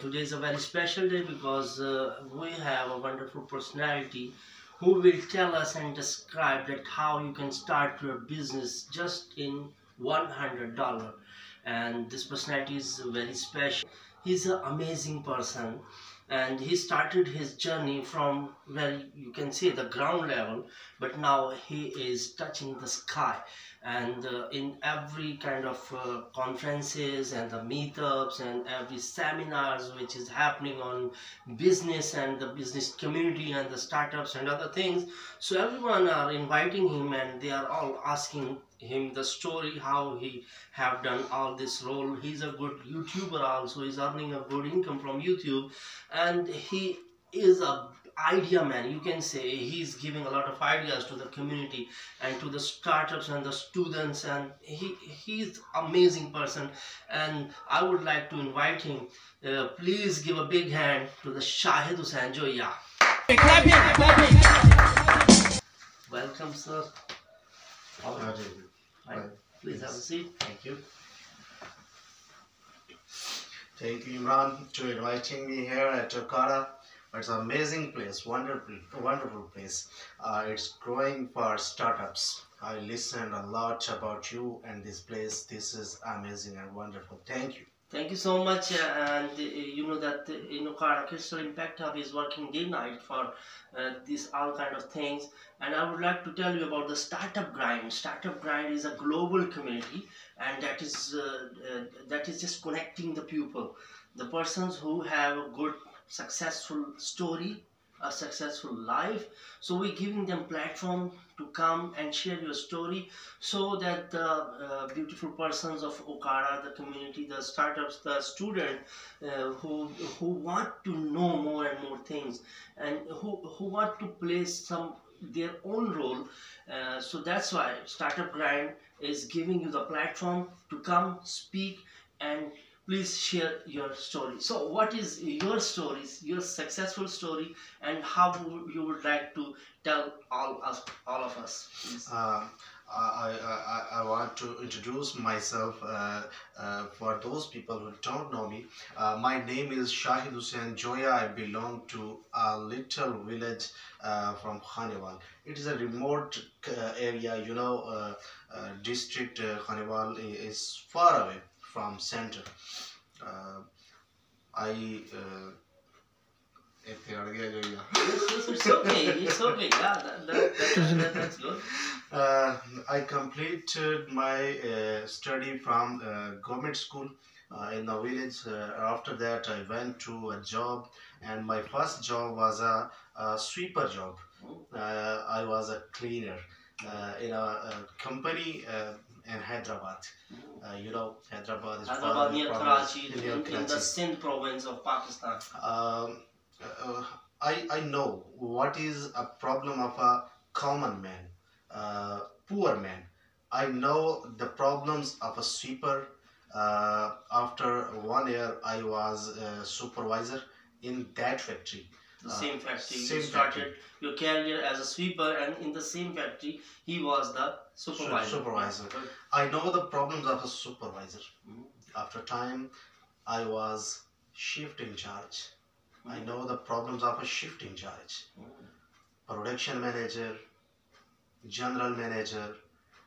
today is a very special day because uh, we have a wonderful personality who will tell us and describe that how you can start your business just in $100. And this personality is very special. He's an amazing person and he started his journey from well you can say the ground level but now he is touching the sky and uh, in every kind of uh, conferences and the meetups and every seminars which is happening on business and the business community and the startups and other things so everyone are inviting him and they are all asking him the story how he have done all this role. He's a good youtuber also. He's earning a good income from youtube. And he is a idea man you can say. He's giving a lot of ideas to the community and to the startups and the students. And he he's amazing person. And i would like to invite him. Uh, please give a big hand to the shahid hussain joiya. Welcome sir. Hi, Please have a seat Thank you. Thank you, Imran, to inviting me here at Okara. It's an amazing place, wonderful, wonderful place. Uh, it's growing for startups. I listened a lot about you and this place. This is amazing and wonderful. Thank you. Thank you so much, uh, and uh, you know that uh, you know Crystal Impact Hub is working day night for uh, these all kind of things. And I would like to tell you about the Startup Grind. Startup Grind is a global community, and that is uh, uh, that is just connecting the people, the persons who have a good successful story, a successful life. So we're giving them platform to come and share your story so that the uh, beautiful persons of okara the community, the startups, the student uh, who who want to know more and more things and who, who want to play some their own role. Uh, so that's why Startup Grind is giving you the platform to come speak and please share your story. So what is your stories, your successful story and how you would like to tell all us, all of us. Uh, I, I, I, want to introduce myself uh, uh, for those people who don't know me. Uh, my name is Shahid Hussain Joiya. I belong to a little village uh, from Khanewal. It is a remote area, you know, district uh, Khanewal is far away from center uh, I uh, este aड़ गया जो it's okay it's okay yeah that, that, that, that, that's good uh, I completed my uh, study from uh, government school uh, in the village. Uh, after that, I went to a job, and my first job was a, a sweeper job. Oh. Uh, I was a cleaner uh, in a, a company. Uh, in Hyderabad. Uh, you know, Hyderabad is Hyderabad part of near the Karachi, in, near in the Sindh province of Pakistan. Um, uh, I, I know what is a problem of a common man, uh, poor man. I know the problems of a sweeper. Uh, after one year, I was a supervisor in that factory. The Uh, same factory. you same started your career as a sweeper, and in the same factory, he was the supervisor. supervisor. I know the problems of a supervisor. After time, I was shift in charge. I know the problems of a shift in charge. Mhm. production manager, general manager,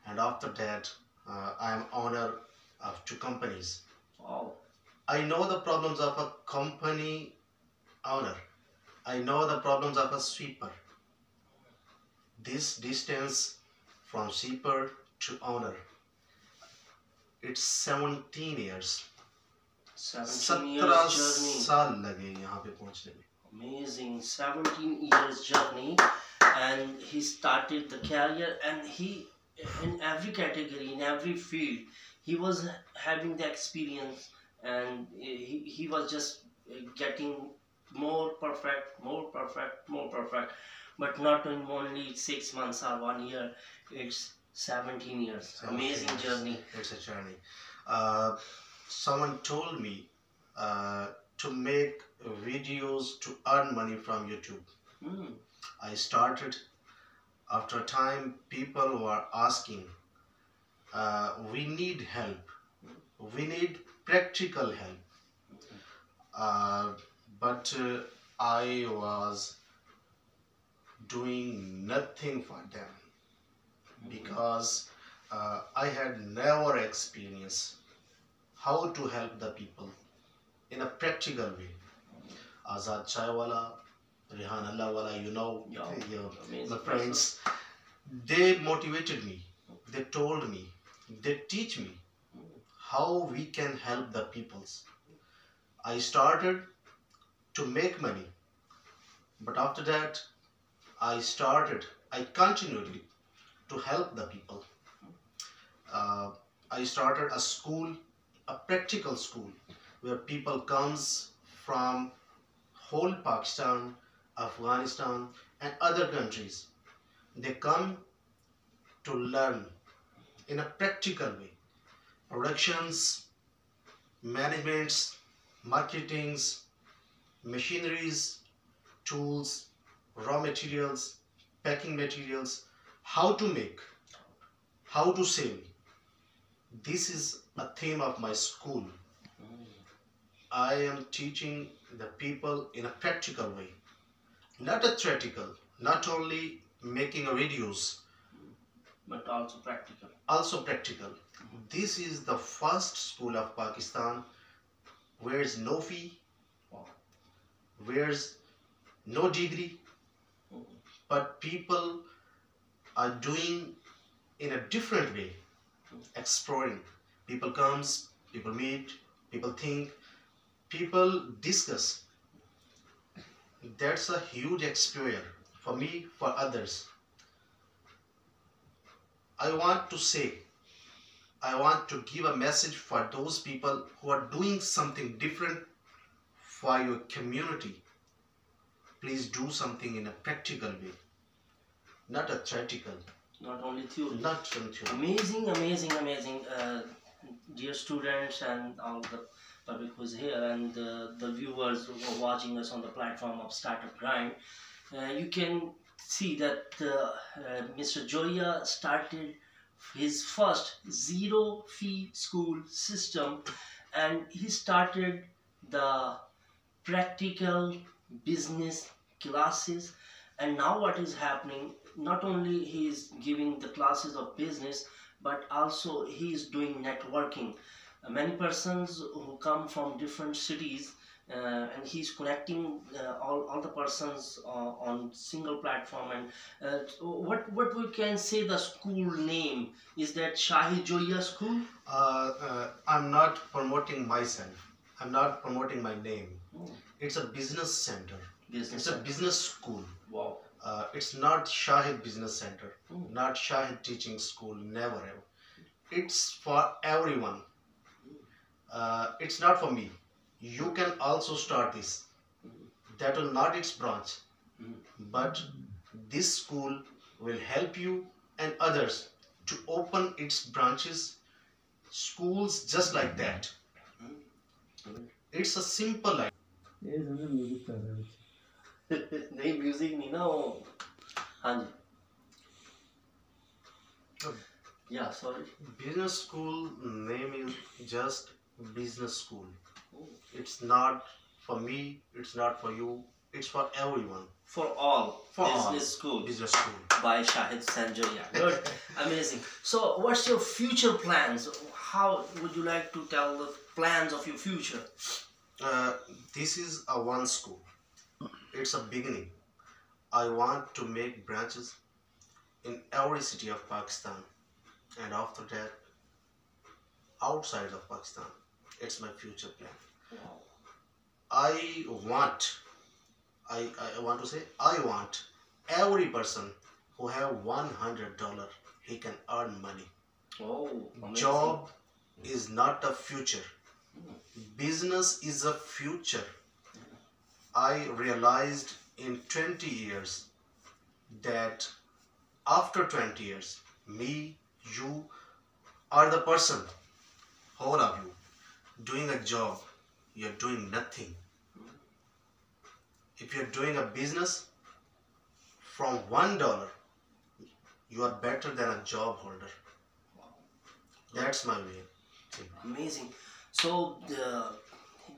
and after that, uh, I am owner of two companies. Wow. I know the problems of a company owner. I know the problems of a sweeper. This distance from sweeper to owner, it's 17 years. 17 years 17 journey. साल लगे यहाँ पे पहुँचने में Amazing. 17 years journey, and he started the career, and he, in every category, in every field, he was having the experience, and he, he was just getting more perfect, more perfect, more perfect. But not in only six months or one year, it's 17 years. 17 Amazing years. journey. It's a journey. Uh, someone told me uh, to make videos to earn money from YouTube. Hmm. I started. After a time, people were asking, uh, "We need help. We need practical help. Uh, but uh, I was doing nothing for them because uh, I had never experienced how to help the people in a practical way. Azad Chaiwala, Rehan Allahwala, you know, Yeah, you know, amazing my friends, they motivated me. They told me, they teach me how we can help the peoples. I started to make money, but after that, I started, I continued to help the people. Uh, I started a school, a practical school, where people comes from whole Pakistan, Afghanistan, and other countries. They come to learn in a practical way. Productions, managements, marketings, machineries, tools, raw materials, packing materials, how to make, how to sell. This is a theme of my school. I am teaching the people in a practical way, not a theoretical, not only making videos, but also practical. also practical. This is the first school of Pakistan where is no fee, Wow. where's no degree, but people are doing in a different way, exploring. People comes, people meet, people think, people discuss. That's a huge experience for me, for others. I want to say, I want to give a message for those people who are doing something different for your community. Please do something in a practical way, not a theoretical, Not only theory. not theory. Amazing, amazing, amazing. Uh, dear students and all the public who's here and uh, the viewers who are watching us on the platform of Startup Grind, uh, you can see that uh, uh, Mr. Joiya started his first zero fee school system and he started the practical business classes and now what is happening not only he is giving the classes of business but also he is doing networking Uh, many persons who come from different cities uh, and he's connecting uh, all, all the persons uh, on single platform and uh, what what we can say the school name is that Shahi Joiya school Uh, uh, I'm not promoting myself. I'm not promoting my name. Oh, It's a business center. Business It's a business school. wow Uh, it's not Shahid Business Center, Mm. not Shahid Teaching School, never ever. It's for everyone. Uh, it's not for me. You can also start this. That will not its branch, Mm. but this school will help you and others to open its branches, schools just like that. It's a simple idea. ਨਹੀਂ 뮤직 ਨਹੀਂ ਨਾ ਉਹ ਹਾਂਜੀ yeah sorry business school name is just business school for me, it's not for you, it's for everyone. For all. For business all. school. Business school. By Shahid Sanjaya. Good. Amazing. So what's your future plans? How would you like to tell the plans of your future? Uh, this is a one school. It's a beginning. I want to make branches in every city of Pakistan, and after that, outside of Pakistan. It's my future plan. Wow. I want, I, I want to say, I want every person who have one hundred dollar, he can earn money. Oh, amazing. Job is not a future. Hmm. Business is a future. I realized in 20 years that after 20 years, me, you are the person, all of you, doing a job, you're doing nothing. If you're doing a business from one dollar, you are better than a job holder. That's my way. Amazing. So the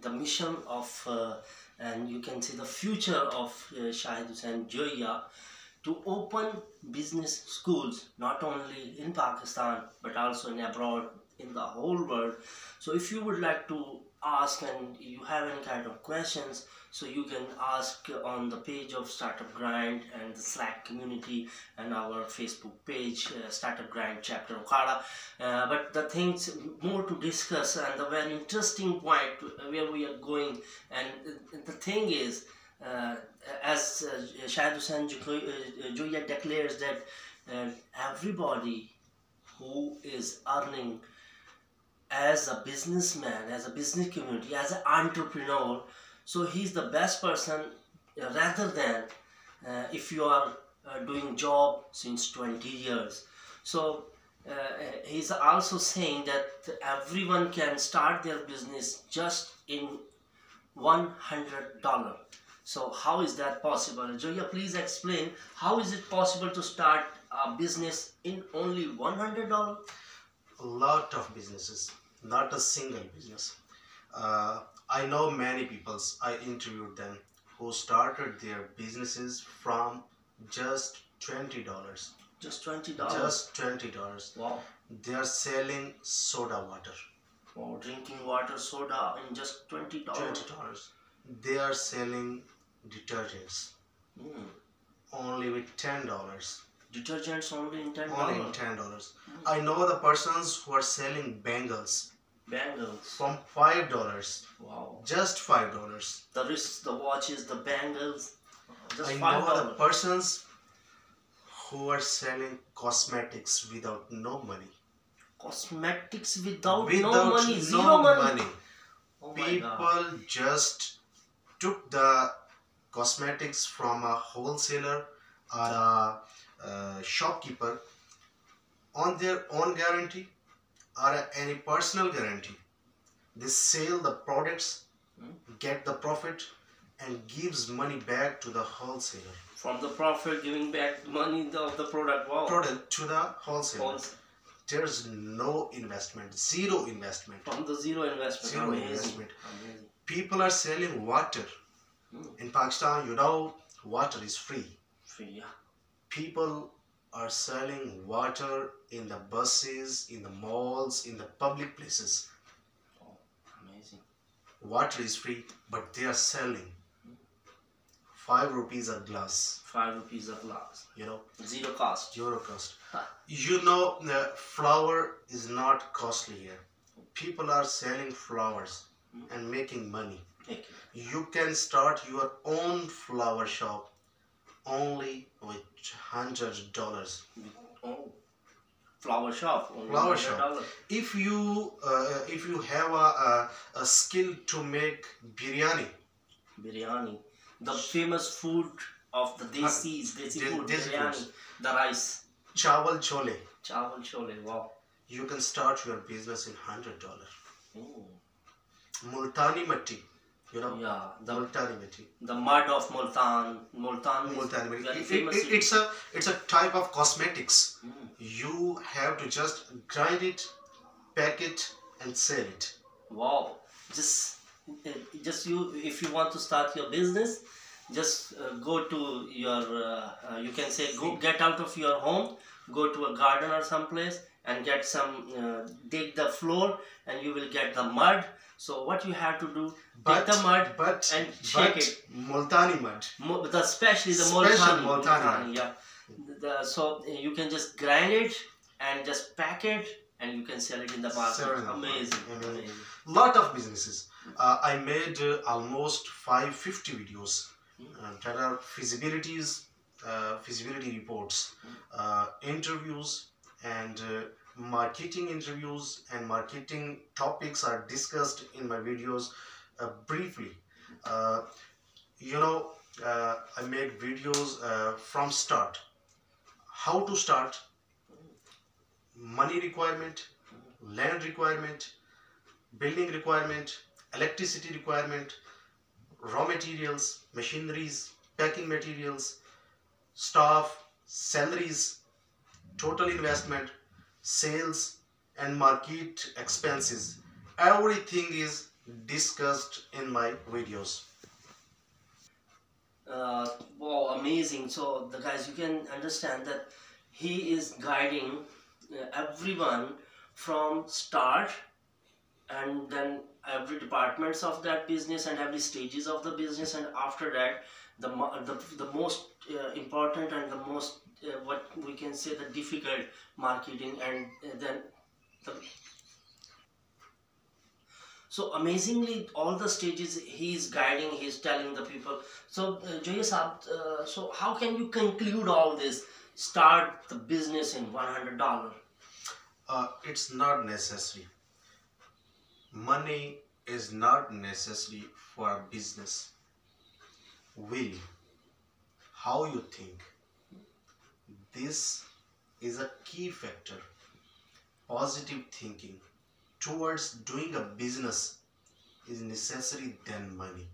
the mission of uh, and you can see the future of uh, Shahid Hussain Joiya to open business schools not only in Pakistan but also in abroad in the whole world. So if you would like to ask and you have any kind of questions so you can ask on the page of startup grind and the slack community and our facebook page uh, startup grind chapter okara. Uh, but the things more to discuss and the very interesting point where we are going and the thing is uh, as uh, Shahid uh, declares that uh, everybody who is earning as a businessman, as a business community, as an entrepreneur. So he's the best person uh, rather than uh, if you are uh, doing job since 20 years. So uh, he's also saying that everyone can start their business just in $100. So how is that possible? Joiya, please explain how is it possible to start a business in only $100? a lot of businesses, not a single business. Uh, I know many people, I interviewed them, who started their businesses from just $20. Just $20? Just $20. Wow. They are selling soda water. Wow, drinking water, soda in just $20. $20. They are selling detergents Mm. only with $10. Detergents only in $10. Only in $10. I know the persons who are selling bangles Bangles. from $5. Wow. Just $5. The wrists, the watches, the bangles. Just I $5. know the persons who are selling cosmetics without no money. Cosmetics without, without no money, zero money. Oh People just took the cosmetics from a wholesaler or a, uh shopkeeper on their own guarantee or any personal guarantee. They sell the products, Hmm. get the profit, and gives money back to the wholesaler. From the profit, giving back money of the product. Wow. Product to the wholesaler. False. There's no investment, zero investment. From the zero investment. Zero Amazing. investment. Amazing. People are selling water. Hmm. In Pakistan, you know, water is free. Free, yeah. People are selling water in the buses, in the malls, in the public places. Amazing. Water is free, but they are selling five rupees a glass. Five rupees a glass. You know, Zero cost. Zero cost. Huh. You know, the flour is not costly here. People are selling flowers hmm. and making money. Okay. You can start your own flower shop only with hundred dollars. Oh. Flower shop. Only Flower shop. If you uh, if you have a, a, a skill to make biryani, Biryani. The famous food of the desis, desi de- food, desi biryani. foods. The rice. chawal chole, Chawal chole, wow. you can start your business in hundred dollar. Oh. Multani matti, you know, Yeah, the, multani matti. the mud of Multan. Multan is Multani very It- it- it's a it's a type of cosmetics. Mm. You have to just grind it, pack it, and sell it. Wow. Just, uh, just you, if you want to start your business, just uh, go to your, uh, uh, you can say, go get out of your home, go to a garden or someplace and get some, uh, dig the floor and you will get the mud. So what you have to do, But the mud but and shake but it. multani mud. Mo- the especially the Multani, Multani. Multani, yeah. The, so you can just grind it and just pack it and you can sell it in the market. Sell it in the market. Amazing, Amazing. amazing. lot of businesses. Uh, I made uh, almost 550 videos uh, that are feasibilities, uh, feasibility reports, uh, interviews, and uh, marketing interviews and marketing topics are discussed in my videos uh, briefly. Uh, you know, uh, I make videos uh, from start. How to start, money requirement, land requirement, building requirement, electricity requirement, raw materials, machineries, packing materials, staff, salaries, total investment, sales and market expenses everything is discussed in my videos. uh, wow amazing so the guys you can understand that he is guiding uh, everyone from start and then every departments of that business and every stages of the business and after that the the, the most uh, important and the most uh, what we can say the difficult marketing and uh, then the so amazingly all the stages he is guiding he is telling the people. So uh, Saab, uh, so how can you conclude all this? Start the business in $100 Uh, it's not necessary. Money is not necessary for business. Will, how you think, this is a key factor. Positive thinking towards doing a business is necessary than money.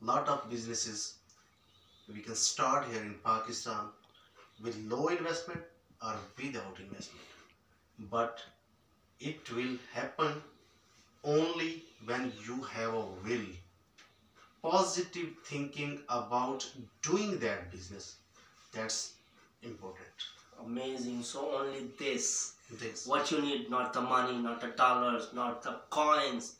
Lot of businesses we can start here in Pakistan with low investment or without investment but it will happen only when you have a will positive thinking about doing that business. That's important. Amazing. So only this. This. What you need not the money not the dollars not the coins.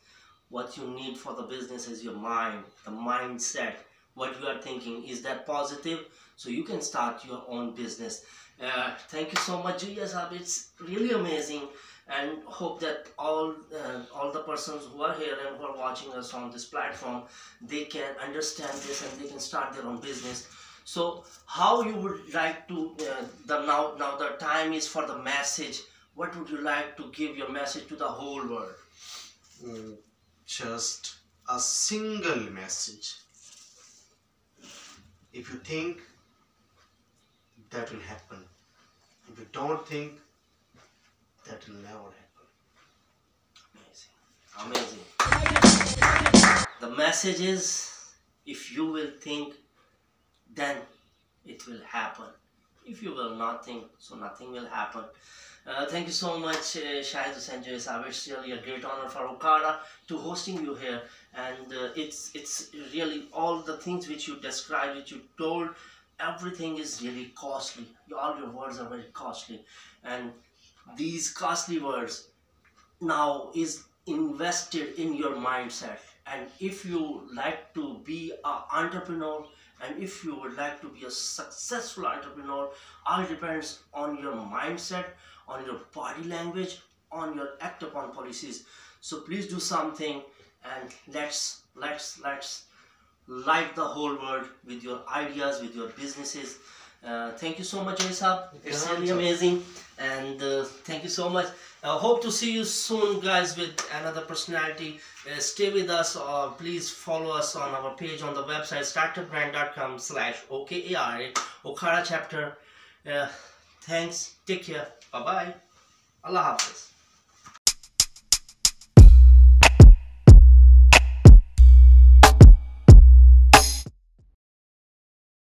What you need for the business is your mind the mindset. What you are thinking is that positive? So you can start your own business. Uh, thank you so much Joiya it's really amazing and hope that all uh, all the persons who are here and who are watching us on this platform they can understand this and they can start their own business. So how you would like to uh, the now now the time is for the message. What would you like to give your message to the whole world? Mm, just a single message. If you think that will happen if you don't think that will never happen. Amazing. Amazing. The message is if you will think then it will happen. If you will not think so nothing will happen. Uh, thank you so much, uh, Shahid Hussain Joy It's really a great honor for Okara to hosting you here, and uh, it's it's really all the things which you described, which you told, everything is really costly. All your words are very costly, and these costly words now is invested in your mindset. And if you like to be an entrepreneur, and if you would like to be a successful entrepreneur, all depends on your mindset on your body language, on your act upon policies. So please do something and let's let's let's light the whole world with your ideas, with your businesses. Uh, thank you so much, Aisab. It's really amazing, and uh, thank you so much. I hope to see you soon, guys, with another personality. Uh, stay with us, or please follow us on our page on the website startupgrind.com slash OKAR, Okara chapter. Uh, thanks. Take care. Bye bye. Allah Hafiz.